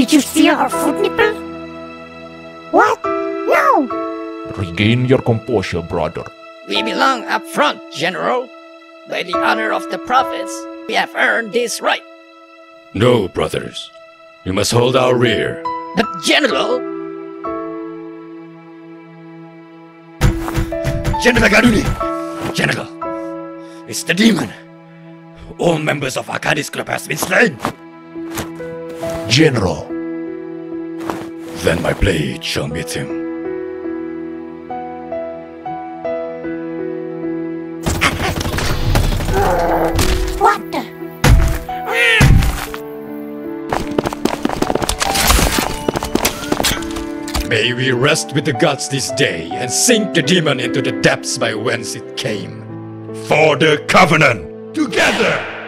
Did you see our foot nipple? What? No! Regain your composure, brother. We belong up front, General. By the honor of the prophets, we have earned this right. No, brothers. We must hold our rear. But, General, General Garuni! General! It's the demon! All members of Arcadis Club has been slain! General, Then my blade shall meet him. What the? May we rest with the gods this day and sink the demon into the depths by whence it came. For the Covenant! Together!